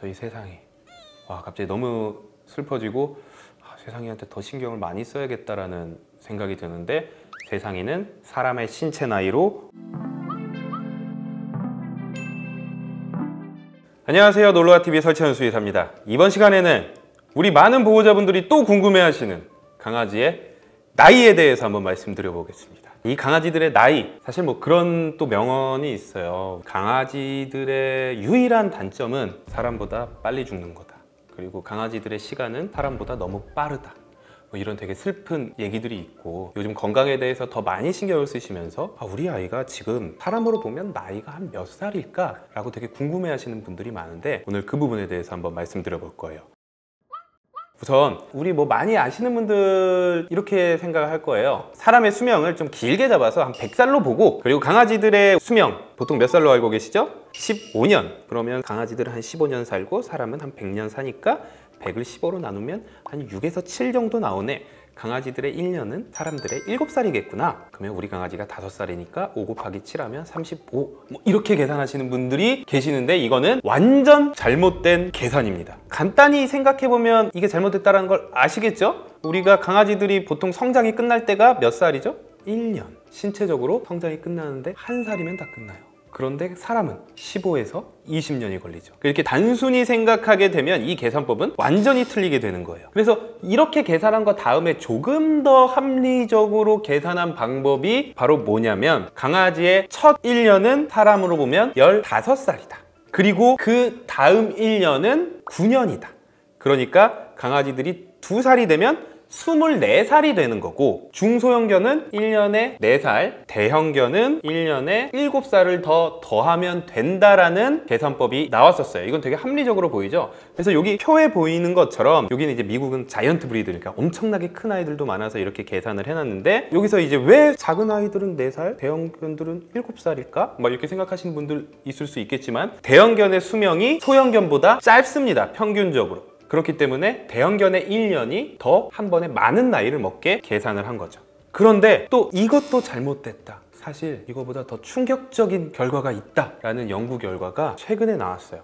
저희 세상이. 와 갑자기 너무 슬퍼지고 아, 세상이한테 더 신경을 많이 써야겠다라는 생각이 드는데 세상이는 사람의 신체 나이로. 안녕하세요. 놀러와 TV 설치현 수의사입니다. 이번 시간에는 우리 많은 보호자분들이 또 궁금해하시는 강아지의 나이에 대해서 한번 말씀드려 보겠습니다. 이 강아지들의 나이 사실 뭐 그런 또 명언이 있어요. 강아지들의 유일한 단점은 사람보다 빨리 죽는 거다. 그리고 강아지들의 시간은 사람보다 너무 빠르다. 뭐 이런 되게 슬픈 얘기들이 있고 요즘 건강에 대해서 더 많이 신경을 쓰시면서 아, 우리 아이가 지금 사람으로 보면 나이가 한 몇 살일까? 라고 되게 궁금해 하시는 분들이 많은데 오늘 그 부분에 대해서 한번 말씀드려 볼 거예요 우선 우리 뭐 많이 아시는 분들 이렇게 생각을 할 거예요. 사람의 수명을 좀 길게 잡아서 한 100살로 보고 그리고 강아지들의 수명 보통 몇 살로 알고 계시죠? 15년. 그러면 강아지들은 한 15년 살고 사람은 한 100년 사니까 100을 15로 나누면 한 6에서 7 정도 나오네 강아지들의 1년은 사람들의 7살이겠구나. 그러면 우리 강아지가 5살이니까 5 곱하기 7하면 35 뭐 이렇게 계산하시는 분들이 계시는데 이거는 완전 잘못된 계산입니다. 간단히 생각해보면 이게 잘못됐다는 걸 아시겠죠? 우리가 강아지들이 보통 성장이 끝날 때가 몇 살이죠? 1년. 신체적으로 성장이 끝나는데 한 살이면 다 끝나요 그런데 사람은 15에서 20년이 걸리죠. 이렇게 단순히 생각하게 되면 이 계산법은 완전히 틀리게 되는 거예요. 그래서 이렇게 계산한 거 다음에 조금 더 합리적으로 계산한 방법이 바로 뭐냐면 강아지의 첫 1년은 사람으로 보면 15살이다. 그리고 그 다음 1년은 9년이다. 그러니까 강아지들이 2살이 되면 24살이 되는 거고 중소형견은 1년에 4살, 대형견은 1년에 7살을 더 더하면 된다라는 계산법이 나왔었어요. 이건 되게 합리적으로 보이죠? 그래서 여기 표에 보이는 것처럼 여기는 이제 미국은 자이언트 브리드니까 엄청나게 큰 아이들도 많아서 이렇게 계산을 해놨는데 여기서 이제 왜 작은 아이들은 4살, 대형견들은 7살일까? 막 이렇게 생각하시는 분들 있을 수 있겠지만 대형견의 수명이 소형견보다 짧습니다. 평균적으로. 그렇기 때문에 대형견의 1년이 더 한 번에 많은 나이를 먹게 계산을 한 거죠. 그런데 또 이것도 잘못됐다. 사실 이거보다 더 충격적인 결과가 있다 라는 연구 결과가 최근에 나왔어요.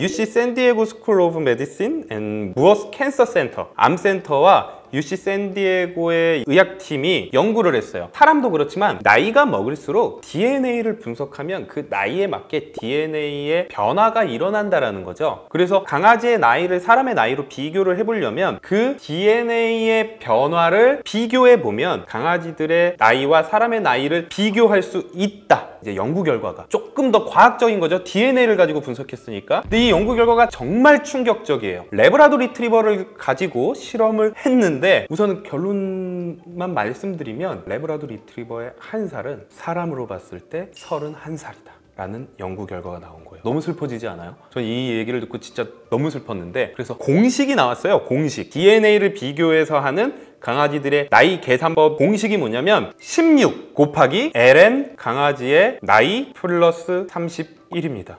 UC San Diego School of Medicine and Moores Cancer Center 암센터와 UC 샌디에고의 의학팀이 연구를 했어요. 사람도 그렇지만 나이가 먹을수록 DNA를 분석하면 그 나이에 맞게 DNA의 변화가 일어난다는 거죠. 그래서 강아지의 나이를 사람의 나이로 비교를 해보려면 그 DNA의 변화를 비교해 보면 강아지들의 나이와 사람의 나이를 비교할 수 있다. 이제 연구 결과가 조금 더 과학적인 거죠. DNA를 가지고 분석했으니까. 근데 이 연구 결과가 정말 충격적이에요. 레브라도 리트리버를 가지고 실험을 했는데 있는데 우선 결론만 말씀드리면 레브라도 리트리버의 한 살은 사람으로 봤을 때 31살이다 라는 연구 결과가 나온 거예요 너무 슬퍼지지 않아요? 전 이 얘기를 듣고 진짜 너무 슬펐는데 그래서 공식이 나왔어요 공식 DNA를 비교해서 하는 강아지들의 나이 계산법 공식이 뭐냐면 16 곱하기 LN 강아지의 나이 플러스 31입니다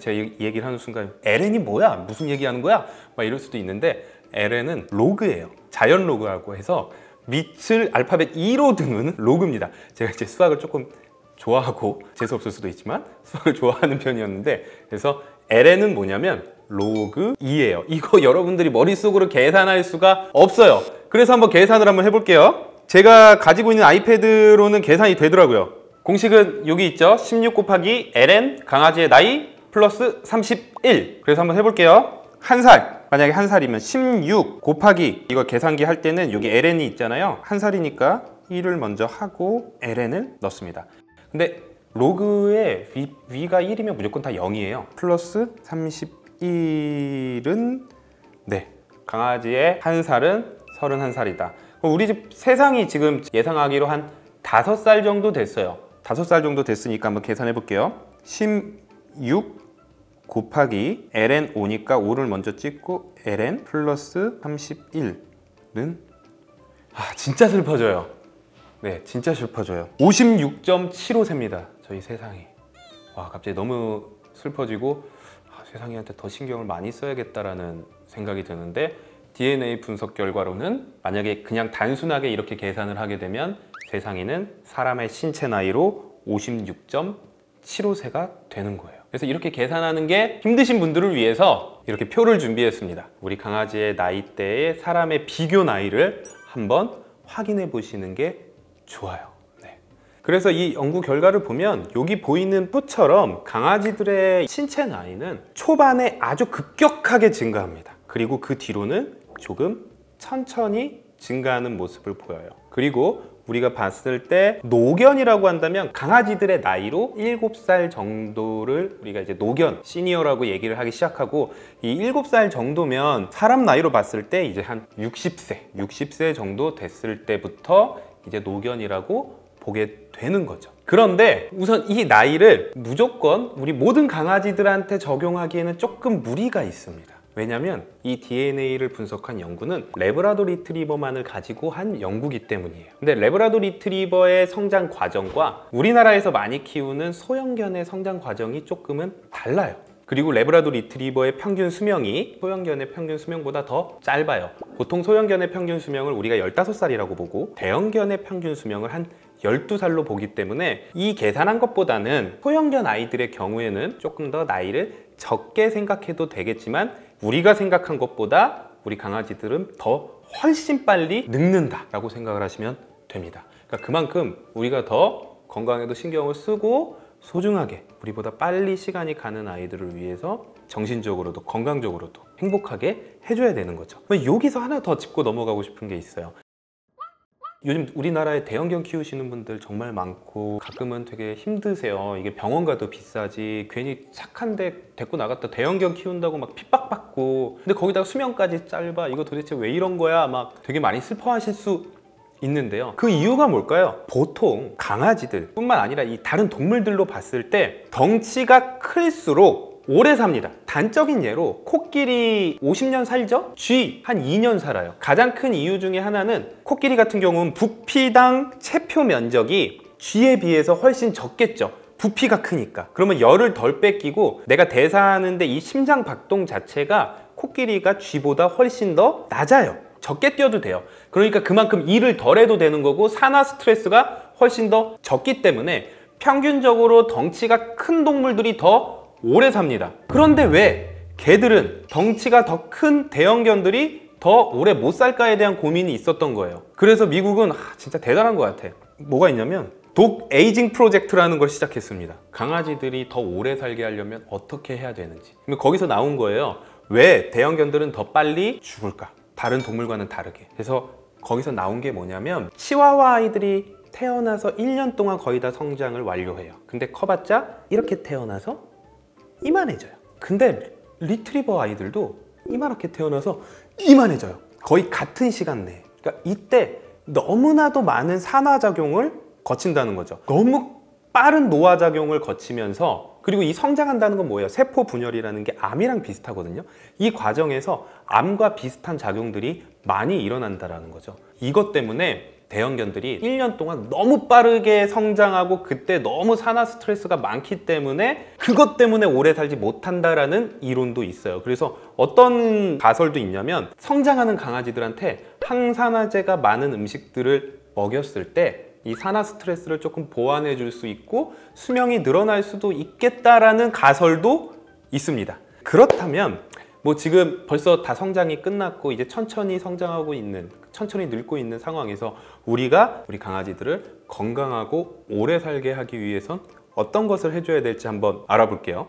제가 이 얘기를 하는 순간 LN이 뭐야? 무슨 얘기하는 거야? 막 이럴 수도 있는데 LN은 로그예요 자연 로그라고 해서 밑을 알파벳 e로 드는 로그입니다. 제가 이제 수학을 조금 좋아하고 재수 없을 수도 있지만 수학을 좋아하는 편이었는데 그래서 LN은 뭐냐면 로그 e예요. 이거 여러분들이 머릿속으로 계산할 수가 없어요. 그래서 한번 계산을 한번 해볼게요. 제가 가지고 있는 아이패드로는 계산이 되더라고요. 공식은 여기 있죠. 16 곱하기 LN 강아지의 나이 플러스 31 그래서 한번 해볼게요. 한 살. 만약에 한 살이면 16 곱하기 이거 계산기 할 때는 여기 ln이 있잖아요. 한 살이니까 1을 먼저 하고 ln을 넣습니다. 근데 로그의 v, v가 1이면 무조건 다 0이에요. 플러스 31은 네 강아지의 한 살은 31살이다. 우리 집 세상이 지금 예상하기로 한 5살 정도 됐어요. 5살 정도 됐으니까 한번 계산해 볼게요. 16 곱하기 ln 5니까 5를 먼저 찍고 ln 플러스 31는 아 진짜 슬퍼져요. 네 진짜 슬퍼져요. 56.75세입니다 저희 세상이. 와 갑자기 너무 슬퍼지고 아, 세상이한테 더 신경을 많이 써야겠다라는 생각이 드는데 DNA 분석 결과로는 만약에 그냥 단순하게 이렇게 계산을 하게 되면 세상에는 사람의 신체 나이로 56.75세가 되는 거예요 그래서 이렇게 계산하는 게 힘드신 분들을 위해서 이렇게 표를 준비했습니다. 우리 강아지의 나이대의 사람의 비교 나이를 한번 확인해 보시는 게 좋아요. 네. 그래서 이 연구 결과를 보면 여기 보이는 표처럼 강아지들의 신체 나이는 초반에 아주 급격하게 증가합니다. 그리고 그 뒤로는 조금 천천히 증가하는 모습을 보여요. 그리고 우리가 봤을 때 노견이라고 한다면 강아지들의 나이로 7살 정도를 우리가 이제 노견, 시니어라고 얘기를 하기 시작하고 이 7살 정도면 사람 나이로 봤을 때 이제 한 60세, 60세 정도 됐을 때부터 이제 노견이라고 보게 되는 거죠. 그런데 우선 이 나이를 무조건 우리 모든 강아지들한테 적용하기에는 조금 무리가 있습니다. 왜냐하면 이 DNA를 분석한 연구는 레브라도 리트리버만을 가지고 한 연구기 때문이에요. 근데 레브라도 리트리버의 성장 과정과 우리나라에서 많이 키우는 소형견의 성장 과정이 조금은 달라요. 그리고 레브라도 리트리버의 평균 수명이 소형견의 평균 수명보다 더 짧아요. 보통 소형견의 평균 수명을 우리가 15살이라고 보고 대형견의 평균 수명을 한 12살로 보기 때문에 이 계산한 것보다는 소형견 아이들의 경우에는 조금 더 나이를 적게 생각해도 되겠지만 우리가 생각한 것보다 우리 강아지들은 더 훨씬 빨리 늙는다 라고 생각을 하시면 됩니다. 그러니까 그만큼 우리가 더 건강에도 신경을 쓰고 소중하게 우리보다 빨리 시간이 가는 아이들을 위해서 정신적으로도 건강적으로도 행복하게 해줘야 되는 거죠. 여기서 하나 더 짚고 넘어가고 싶은 게 있어요. 요즘 우리나라에 대형견 키우시는 분들 정말 많고 가끔은 되게 힘드세요. 이게 병원 가도 비싸지 괜히 착한데 데리고 나갔다 대형견 키운다고 막 핍박받고 근데 거기다가 수명까지 짧아 이거 도대체 왜 이런 거야 막 되게 많이 슬퍼하실 수 있는데요. 그 이유가 뭘까요? 보통 강아지들 뿐만 아니라 이 다른 동물들로 봤을 때 덩치가 클수록 오래 삽니다. 단적인 예로 코끼리 50년 살죠? 쥐 한 2년 살아요. 가장 큰 이유 중에 하나는 코끼리 같은 경우는 부피당 체표 면적이 쥐에 비해서 훨씬 적겠죠. 부피가 크니까. 그러면 열을 덜 뺏기고 내가 대사하는데 이 심장 박동 자체가 코끼리가 쥐보다 훨씬 더 낮아요. 적게 뛰어도 돼요. 그러니까 그만큼 일을 덜 해도 되는 거고 산화 스트레스가 훨씬 더 적기 때문에 평균적으로 덩치가 큰 동물들이 더 오래 삽니다. 그런데 왜 개들은 덩치가 더 큰 대형견들이 더 오래 못 살까에 대한 고민이 있었던 거예요. 그래서 미국은 아, 진짜 대단한 것 같아. 뭐가 있냐면 Dog Aging Project라는 걸 시작했습니다. 강아지들이 더 오래 살게 하려면 어떻게 해야 되는지. 거기서 나온 거예요. 왜 대형견들은 더 빨리 죽을까? 다른 동물과는 다르게. 그래서 거기서 나온 게 뭐냐면 치와와 아이들이 태어나서 1년 동안 거의 다 성장을 완료해요. 근데 커봤자 이렇게 태어나서 이만해져요. 근데 리트리버 아이들도 이만하게 태어나서 이만해져요. 거의 같은 시간 내에. 그러니까 이때 너무나도 많은 산화작용을 거친다는 거죠. 너무 빠른 노화작용을 거치면서 그리고 이 성장한다는 건 뭐예요? 세포 분열이라는 게 암이랑 비슷하거든요. 이 과정에서 암과 비슷한 작용들이 많이 일어난다는 거죠. 이것 때문에 대형견들이 1년 동안 너무 빠르게 성장하고 그때 너무 산화 스트레스가 많기 때문에 그것 때문에 오래 살지 못한다라는 이론도 있어요. 그래서 어떤 가설도 있냐면 성장하는 강아지들한테 항산화제가 많은 음식들을 먹였을 때 이 산화 스트레스를 조금 보완해 줄 수 있고 수명이 늘어날 수도 있겠다라는 가설도 있습니다. 그렇다면 뭐 지금 벌써 다 성장이 끝났고 이제 천천히 성장하고 있는 천천히 늙고 있는 상황에서 우리가 우리 강아지들을 건강하고 오래 살게 하기 위해선 어떤 것을 해줘야 될지 한번 알아볼게요.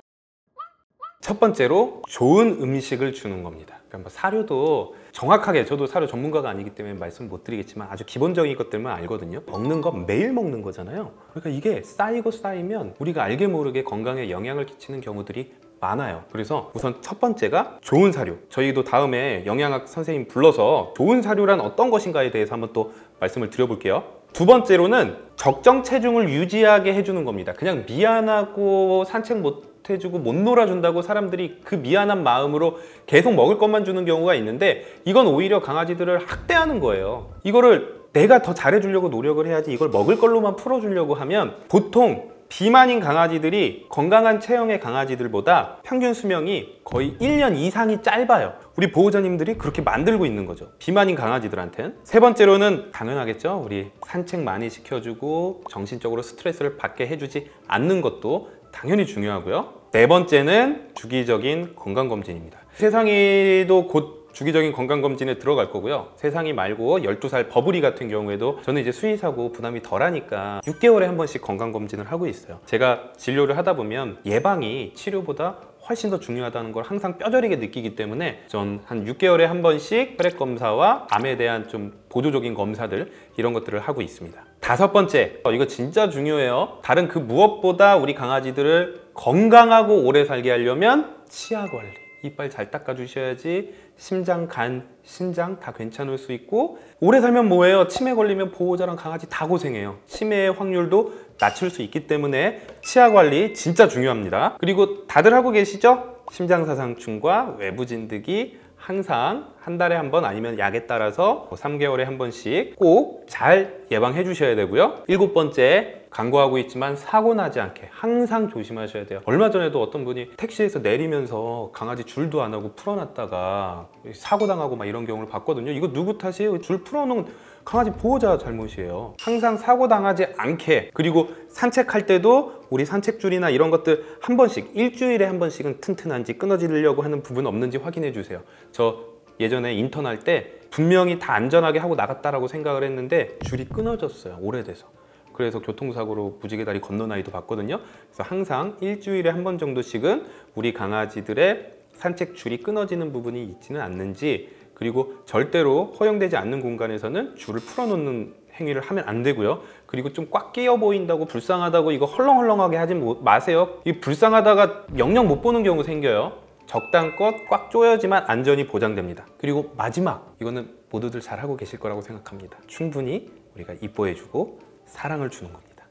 첫 번째로 좋은 음식을 주는 겁니다. 그러니까 뭐 사료도 정확하게 저도 사료 전문가가 아니기 때문에 말씀 못 드리겠지만 아주 기본적인 것들만 알거든요. 먹는 건 매일 먹는 거잖아요. 그러니까 이게 쌓이고 쌓이면 우리가 알게 모르게 건강에 영향을 끼치는 경우들이 많아요. 그래서 우선 첫 번째가 좋은 사료. 저희도 다음에 영양학 선생님 불러서 좋은 사료란 어떤 것인가에 대해서 한번 또 말씀을 드려볼게요. 두 번째로는 적정 체중을 유지하게 해주는 겁니다. 그냥 미안하고 산책 못 해주고 못 놀아준다고 사람들이 그 미안한 마음으로 계속 먹을 것만 주는 경우가 있는데 이건 오히려 강아지들을 학대하는 거예요. 이거를 내가 더 잘해주려고 노력을 해야지 이걸 먹을 걸로만 풀어주려고 하면 보통 비만인 강아지들이 건강한 체형의 강아지들보다 평균 수명이 거의 1년 이상이 짧아요. 우리 보호자님들이 그렇게 만들고 있는 거죠. 비만인 강아지들한테는. 세 번째로는 당연하겠죠. 우리 산책 많이 시켜주고 정신적으로 스트레스를 받게 해주지 않는 것도 당연히 중요하고요. 네 번째는 주기적인 건강검진입니다. 세상이도 곧 주기적인 건강검진에 들어갈 거고요. 세상이 말고 12살 버블이 같은 경우에도 저는 이제 수의사고 부담이 덜하니까 6개월에 한 번씩 건강검진을 하고 있어요. 제가 진료를 하다 보면 예방이 치료보다 훨씬 더 중요하다는 걸 항상 뼈저리게 느끼기 때문에 전 한 6개월에 한 번씩 혈액 검사와 암에 대한 좀 보조적인 검사들 이런 것들을 하고 있습니다. 다섯 번째, 어, 이거 진짜 중요해요. 다른 그 무엇보다 우리 강아지들을 건강하고 오래 살게 하려면 치아 관리. 이빨 잘 닦아주셔야지 심장, 간, 신장 다 괜찮을 수 있고 오래 살면 뭐예요? 치매 걸리면 보호자랑 강아지 다 고생해요. 치매의 확률도 낮출 수 있기 때문에 치아 관리 진짜 중요합니다. 그리고 다들 하고 계시죠? 심장사상충과 외부 진드기 항상 한 달에 한 번 아니면 약에 따라서 3개월에 한 번씩 꼭 잘 예방해 주셔야 되고요. 일곱 번째, 강구하고 있지만 사고 나지 않게 항상 조심하셔야 돼요. 얼마 전에도 어떤 분이 택시에서 내리면서 강아지 줄도 안 하고 풀어놨다가 사고 당하고 막 이런 경우를 봤거든요. 이거 누구 탓이에요? 줄 풀어놓은 강아지 보호자 잘못이에요. 항상 사고 당하지 않게 그리고 산책할 때도 우리 산책줄이나 이런 것들 한 번씩 일주일에 한 번씩은 튼튼한지 끊어지려고 하는 부분 없는지 확인해 주세요. 저 예전에 인턴 할 때 분명히 다 안전하게 하고 나갔다라고 생각을 했는데 줄이 끊어졌어요. 오래돼서. 그래서 교통사고로 무지개 다리 건넌 아이도 봤거든요. 그래서 항상 일주일에 한 번 정도씩은 우리 강아지들의 산책 줄이 끊어지는 부분이 있지는 않는지 그리고 절대로 허용되지 않는 공간에서는 줄을 풀어놓는 행위를 하면 안 되고요. 그리고 좀 꽉 끼어 보인다고 불쌍하다고 이거 헐렁헐렁하게 하지 모- 마세요. 이 불쌍하다가 영영 못 보는 경우 생겨요. 적당껏 꽉 조여지만 안전이 보장됩니다. 그리고 마지막 이거는 모두들 잘 하고 계실 거라고 생각합니다. 충분히 우리가 이뻐해주고 사랑을 주는 겁니다.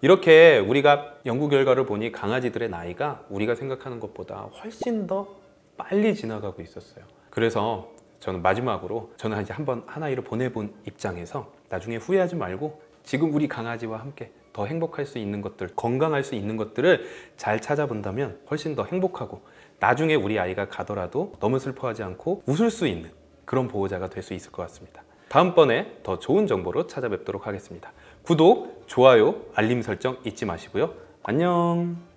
이렇게 우리가 연구 결과를 보니 강아지들의 나이가 우리가 생각하는 것보다 훨씬 더 빨리 지나가고 있었어요. 그래서 저는 마지막으로 저는 이제 한번 한 아이를 보내본 입장에서 나중에 후회하지 말고 지금 우리 강아지와 함께 더 행복할 수 있는 것들, 건강할 수 있는 것들을 잘 찾아본다면 훨씬 더 행복하고 나중에 우리 아이가 가더라도 너무 슬퍼하지 않고 웃을 수 있는 그런 보호자가 될 수 있을 것 같습니다. 다음번에 더 좋은 정보로 찾아뵙도록 하겠습니다. 구독, 좋아요, 알림 설정 잊지 마시고요. 안녕.